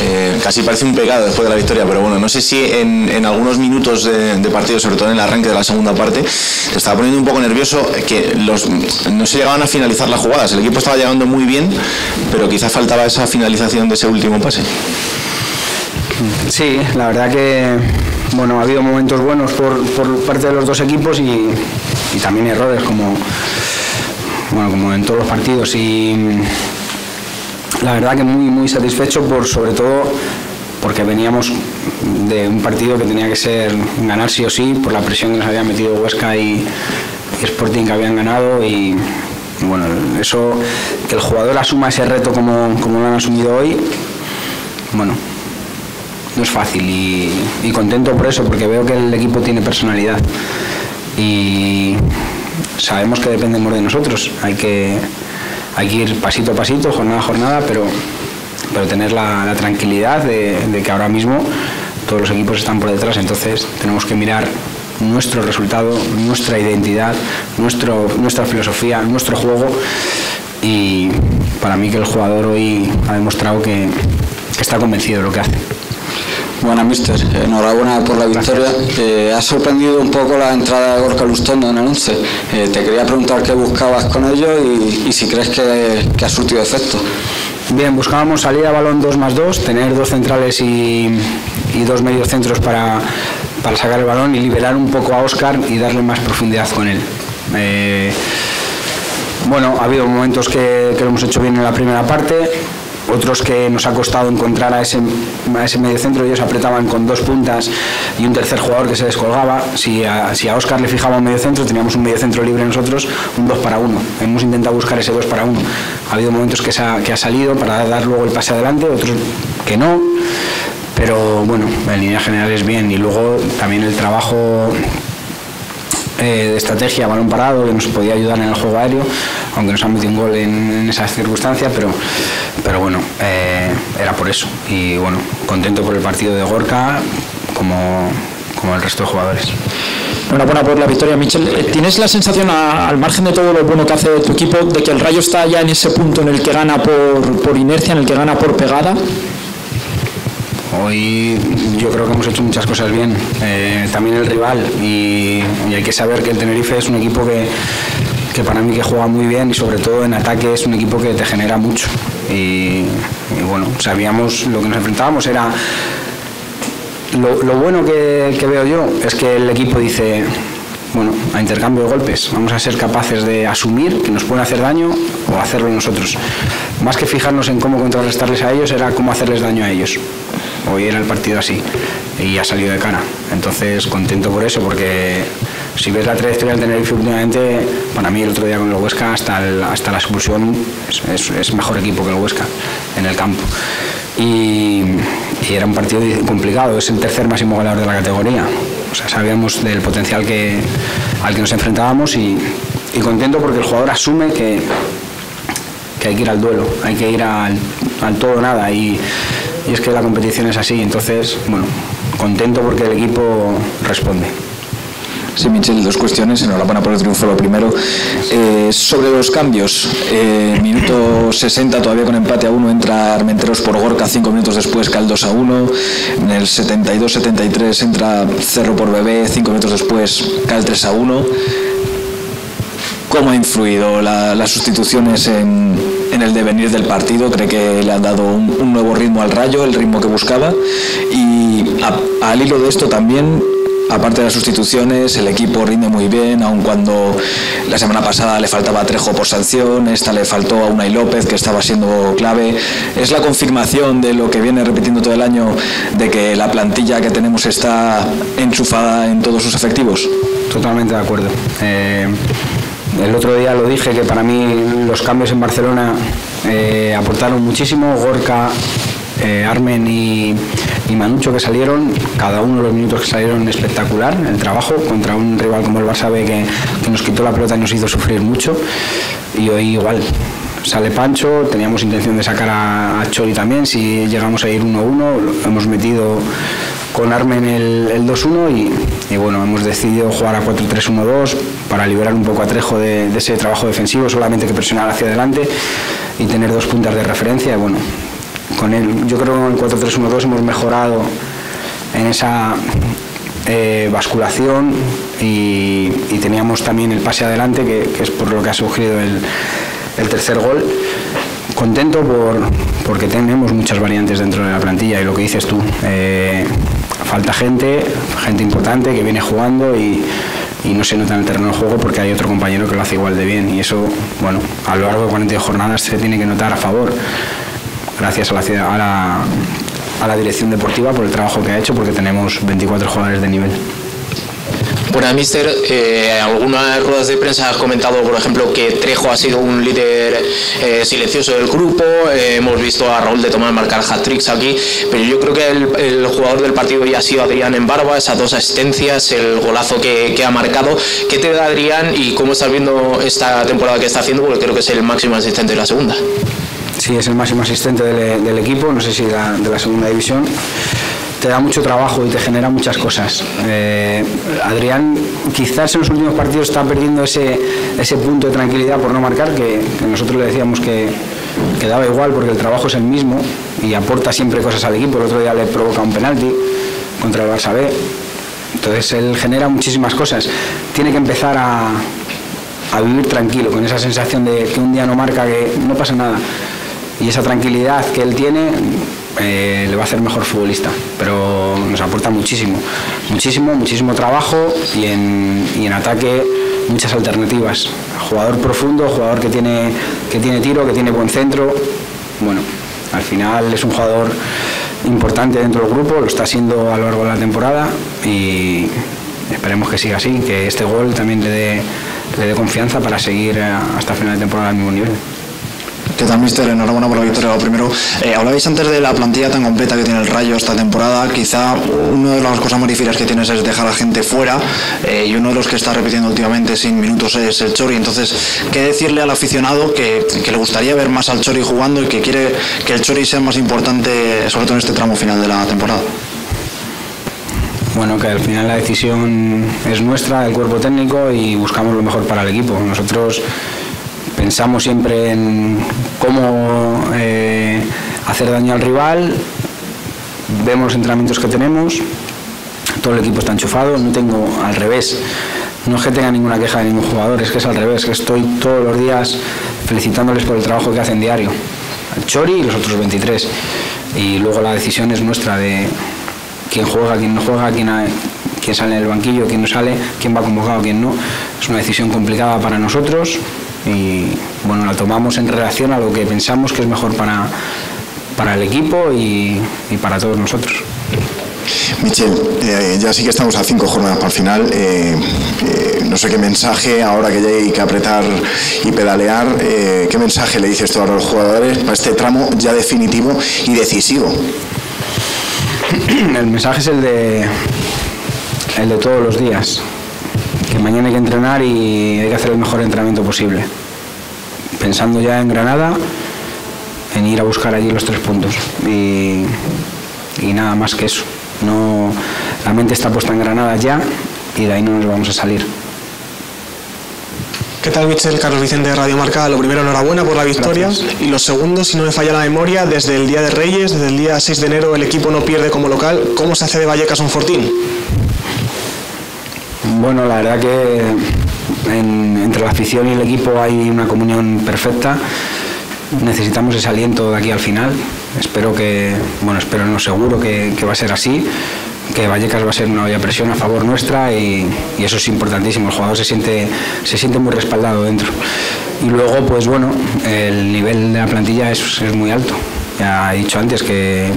Eh, casi parece un pecado después de la victoria, pero bueno, no sé si en, algunos minutos de, partido, sobre todo en el arranque de la segunda parte, te estaba poniendo un poco nervioso que los, no se llegaban a finalizar las jugadas. El equipo estaba llegando muy bien, pero quizás faltaba esa finalización de ese último pase. Sí, la verdad que bueno, ha habido momentos buenos por, parte de los dos equipos y, también errores como, bueno, como en todos los partidos. Y la verdad que muy, muy satisfecho por sobre todo porque veníamos de un partido que tenía que ser ganar sí o sí por la presión que nos habían metido Huesca y, Sporting que habían ganado y, bueno, eso que el jugador asuma ese reto como, como lo han asumido hoy, bueno, no es fácil y, contento por eso, porque veo que el equipo tiene personalidad y sabemos que dependemos de nosotros. Hay que, hay que ir pasito a pasito, jornada a jornada, pero, pero tener la, tranquilidad de, que ahora mismo todos los equipos están por detrás, entonces tenemos que mirar nuestro resultado, nuestra identidad, nuestro, nuestra filosofía, nuestro juego y para mí que el jugador hoy ha demostrado que está convencido de lo que hace. Buenas, mister. Enhorabuena por la victoria. Eh, ha sorprendido un poco la entrada de Gorka Lustondo en el 11. Eh, te quería preguntar qué buscabas con ello y, si crees que, ha surtido efecto. Bien, buscábamos salir a balón 2 más 2, tener dos centrales y, dos medios centros para, sacar el balón y liberar un poco a Oscar y darle más profundidad con él. Eh, bueno, ha habido momentos que, que lo hemos hecho bien en la primera parte, otros que nos ha costado encontrar a ese, a medio centro, ellos apretaban con dos puntas y un tercer jugador que se descolgaba. Si a, Oscar le fijaba un medio centro, teníamos un medio centro libre nosotros, un 2 para 1. Hemos intentado buscar ese 2 para 1. Ha habido momentos que, ha, que ha salido para dar luego el pase adelante, otros que no. Pero bueno, en línea general es bien. Y luego también el trabajo eh, de estrategia, balón parado, que nos podía ayudar en el juego aéreo, aunque nos han metido un gol en, esas circunstancias, pero, pero bueno, eh, era por eso. Y bueno, contento por el partido de Gorka, como, como el resto de jugadores. Enhorabuena por la victoria, Michel. Eh, ¿Tienes la sensación, al margen de todo lo bueno que hace tu equipo, de que el Rayo está ya en ese punto en el que gana por, por inercia, en el que gana por pegada? Hoy yo creo que hemos hecho muchas cosas bien. Eh, también el rival y, hay que saber que el Tenerife es un equipo que, que, para mí que juega muy bien y sobre todo en ataque es un equipo que te genera mucho. Y, bueno, sabíamos lo que nos enfrentábamos era... Lo, bueno que, que veo yo es que el equipo dice, bueno, a intercambio de golpes. Vamos a ser capaces de asumir que nos pueden hacer daño o hacerlo nosotros. Más que fijarnos en cómo contrarrestarles a ellos, era cómo hacerles daño a ellos. Hoy era el partido así y ha salido de cara. Entonces, contento por eso, porque si ves la trayectoria del Tenerife últimamente, para mí el otro día con el Huesca, hasta, hasta la expulsión, es, mejor equipo que el Huesca en el campo. Y, era un partido complicado, es el tercer máximo goleador de la categoría. O sea, sabíamos del potencial que, al que nos enfrentábamos y, contento porque el jugador asume que, que hay que ir al duelo, hay que ir al, al todo nada. Y, y es que la competición es así, entonces, bueno, contento porque el equipo responde. Sí, Michel, dos cuestiones. Enhorabuena por el triunfo. Lo primero, eh, sobre los cambios. Eh, minuto 60, todavía con empate a uno, entra Armenteros por Gorka. Cinco minutos después 2 a 1. En el 72-73 entra Cerro por Bebé. Cinco minutos después cae el 3 a 1. ¿Cómo ha influido las sustituciones en, el devenir del partido? ¿Cree que le han dado un, nuevo ritmo al rayo, el ritmo que buscaba? Y al hilo de esto también, aparte de las sustituciones, el equipo rinde muy bien, aun cuando la semana pasada le faltaba Trejo por sanción, esta le faltó a Unai López, que estaba siendo clave. ¿Es la confirmación de lo que viene repitiendo todo el año, de que la plantilla que tenemos está enchufada en todos sus efectivos? Totalmente de acuerdo. Eh, el otro día lo dije que para mí los cambios en Barcelona eh, aportaron muchísimo. Gorka, eh, Armen y, Manucho que salieron, cada uno de los minutos que salieron espectacular el trabajo contra un rival como el Barça que, nos quitó la pelota y nos hizo sufrir mucho. Y hoy igual, sale Pancho, teníamos intención de sacar a, a Chori también, si llegamos a ir 1-1, hemos metido con Armen el, el 2-1 y, bueno, hemos decidido jugar a 4-3-1-2 para liberar un poco a Trejo de, ese trabajo defensivo, solamente que presionar hacia adelante y tener dos puntas de referencia. Bueno, con él, yo creo que en el 4-3-1-2 hemos mejorado en esa eh, basculación y, teníamos también el pase adelante, que, es por lo que ha surgido el, tercer gol. Contento por, porque tenemos muchas variantes dentro de la plantilla y lo que dices tú, eh, falta gente, gente importante que viene jugando y, no se nota en el terreno de juego porque hay otro compañero que lo hace igual de bien y eso, bueno, a lo largo de 40 jornadas se tiene que notar a favor gracias a la, a la, a la dirección deportiva por el trabajo que ha hecho, porque tenemos 24 jugadores de nivel. Bueno, Mister, eh, algunas ruedas de prensa has comentado, por ejemplo, que Trejo ha sido un líder eh, silencioso del grupo. Eh, hemos visto a Raúl de Tomás marcar hat-tricks aquí, pero yo creo que el, jugador del partido ya ha sido Adrián en barba, esas dos asistencias, el golazo que, que, ha marcado. ¿Qué te da Adrián y cómo estás viendo esta temporada que está haciendo? Porque creo que es el máximo asistente de la segunda. Sí, es el máximo asistente del, equipo, no sé si de la segunda división. Te da mucho trabajo y te genera muchas cosas. Eh, Adrián quizás en los últimos partidos está perdiendo ese, ese punto de tranquilidad por no marcar, que, nosotros le decíamos que, que, daba igual porque el trabajo es el mismo y aporta siempre cosas al equipo. El otro día le provoca un penalti contra el Barça B. Entonces él genera muchísimas cosas. Tiene que empezar a, a vivir tranquilo, con esa sensación de que un día no marca, que no pasa nada y esa tranquilidad que él tiene eh, le va a hacer mejor futbolista, pero nos aporta muchísimo, muchísimo, muchísimo trabajo y en, y en ataque muchas alternativas. Jugador profundo, jugador que tiene, que tiene tiro, que tiene buen centro. Bueno, al final es un jugador importante dentro del grupo, lo está haciendo a lo largo de la temporada y esperemos que siga así, que este gol también le dé, le dé confianza para seguir hasta final de temporada al mismo nivel. ¿Qué tal, mister? Enhorabuena por la victoria. Lo primero, eh, hablabais antes de la plantilla tan completa que tiene el Rayo esta temporada. Quizá una de las cosas más que tienes es dejar a gente fuera eh, y uno de los que está repitiendo últimamente sin minutos es el Chori. Entonces, ¿qué decirle al aficionado que, le gustaría ver más al Chori jugando y que quiere que el Chori sea más importante, sobre todo en este tramo final de la temporada? bueno, que al final la decisión es nuestra, del cuerpo técnico, y buscamos lo mejor para el equipo. Nosotros pensamos siempre en cómo eh, hacer daño al rival, vemos los entrenamientos que tenemos, todo el equipo está enchufado, no tengo al revés. No es que tenga ninguna queja de ningún jugador, es que es al revés, que estoy todos los días felicitándoles por el trabajo que hacen diario. El Chori y los otros 23. Y luego la decisión es nuestra de quién juega, quién no juega, quién, quién sale del banquillo, quién no sale, quién va convocado, quién no. Es una decisión complicada para nosotros, y bueno, la tomamos en relación a lo que pensamos que es mejor para, para el equipo y, para todos nosotros. Michel, eh, ya sí que estamos a cinco jornadas para el final. Eh, eh, no sé qué mensaje, ahora que ya hay que apretar y pedalear, ¿qué mensaje le dices tú a los jugadores para este tramo ya definitivo y decisivo? El mensaje es el de, el de todos los días que mañana hay que entrenar y hay que hacer el mejor entrenamiento posible. Pensando ya en Granada, en ir a buscar allí los tres puntos. Y, nada más que eso. No, la mente está puesta en Granada ya y de ahí no nos vamos a salir. ¿Qué tal, Michel? Carlos Vicente de Radio Marca. Lo primero, enhorabuena por la victoria. Y lo segundo, si no me falla la memoria, desde el día de Reyes, desde el día 6 de enero, el equipo no pierde como local. ¿Cómo se hace de Vallecas un fortín? Bueno, la verdad que entre la afición y el equipo hay una comunión perfecta. Necesitamos ese aliento de aquí al final. Espero que, bueno, espero no seguro que, va a ser así, que Vallecas va a ser una olla presión a favor nuestra y, eso es importantísimo. El jugador se siente, se siente muy respaldado dentro. Y luego, pues bueno, el nivel de la plantilla es, es muy alto. Ya he dicho antes que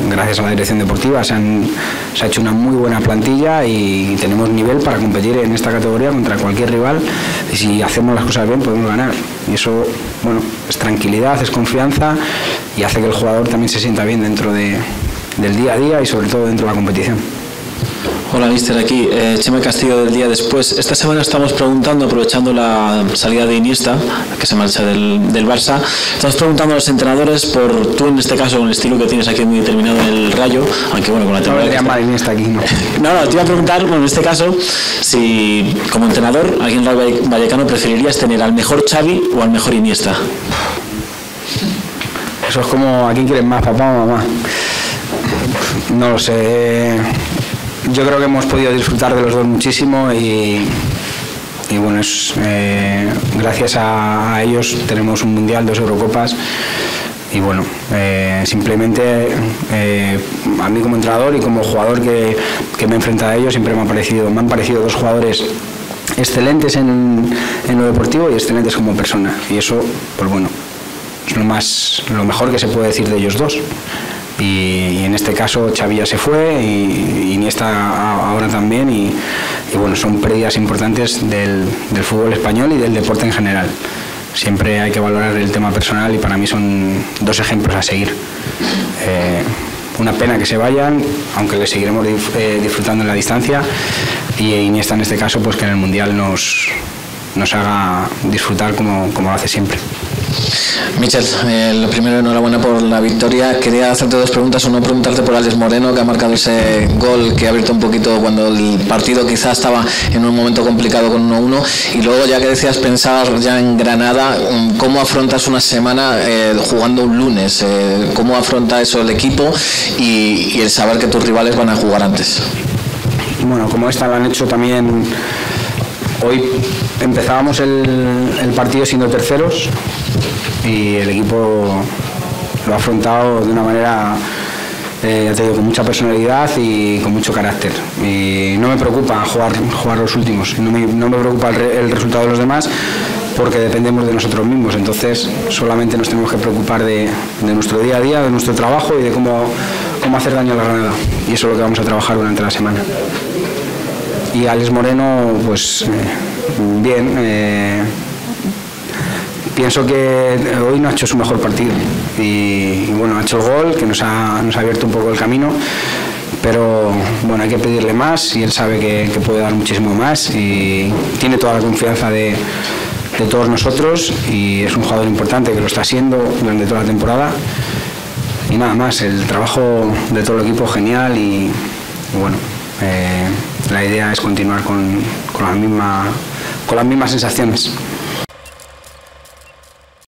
gracias a la dirección deportiva se, ha hecho una muy buena plantilla y tenemos nivel para competir en esta categoría contra cualquier rival y si hacemos las cosas bien podemos ganar. Y eso, bueno, es tranquilidad, es confianza y hace que el jugador también se sienta bien dentro del día a día y sobre todo dentro de la competición. Hola, mister, aquí eh, Chema Castillo del día después. Esta semana estamos preguntando, aprovechando la salida de Iniesta, que se marcha del, del, Barça, estamos preguntando a los entrenadores por tú, en este caso, con el estilo que tienes aquí muy determinado en el Rayo, aunque bueno, con la temporada. No, Iniesta aquí, ¿no? no, no, te iba a preguntar, bueno, en este caso, si como entrenador, aquí en el Vallecano, preferirías tener al mejor Xavi o al mejor Iniesta. Eso es como a quién quieres más, papá o mamá. No lo sé. Yo creo que hemos podido disfrutar de los dos muchísimo y, bueno, es, eh, gracias a, ellos tenemos un mundial, dos Eurocopas y bueno, eh, simplemente eh, a mí como entrenador y como jugador que, me he enfrentado a ellos siempre me, ha parecido, me han parecido dos jugadores excelentes en, en, lo deportivo y excelentes como persona y eso, pues bueno, es lo, más, lo mejor que se puede decir de ellos dos. Y, en este caso Xavi ya se fue y, Iniesta ahora también y, bueno, son pérdidas importantes del, fútbol español y del deporte en general. Siempre hay que valorar el tema personal y para mí son dos ejemplos a seguir. Eh, una pena que se vayan, aunque le seguiremos eh, disfrutando en la distancia y Iniesta en este caso pues que en el Mundial nos, nos haga disfrutar como, como hace siempre. Michel, eh, lo primero, enhorabuena por la victoria. Quería hacerte dos preguntas. Uno, preguntarte por Alex Moreno, que ha marcado ese gol que ha abierto un poquito cuando el partido quizás estaba en un momento complicado con 1-1. Y luego, ya que decías pensar ya en Granada, mm, ¿cómo afrontas una semana eh, jugando un lunes? Eh, ¿Cómo afronta eso el equipo y, el saber que tus rivales van a jugar antes? Bueno, como esta lo han hecho también Hoy empezábamos el, partido siendo terceros y el equipo lo ha afrontado de una manera eh, con mucha personalidad y con mucho carácter. Y no me preocupa jugar, jugar los últimos, no me, preocupa el, resultado de los demás porque dependemos de nosotros mismos. Entonces solamente nos tenemos que preocupar de, nuestro día a día, de nuestro trabajo y de cómo, cómo hacer daño a la granada. Y eso es lo que vamos a trabajar durante la semana y Alex Moreno, pues eh, bien. Eh, pienso que hoy no ha hecho su mejor partido y, bueno, ha hecho el gol que nos ha, abierto un poco el camino, pero bueno, hay que pedirle más y él sabe que, puede dar muchísimo más y tiene toda la confianza de, todos nosotros y es un jugador importante que lo está haciendo durante toda la temporada y nada más, el trabajo de todo el equipo genial y, bueno. Eh, la idea es continuar con, con, misma, con las mismas sensaciones.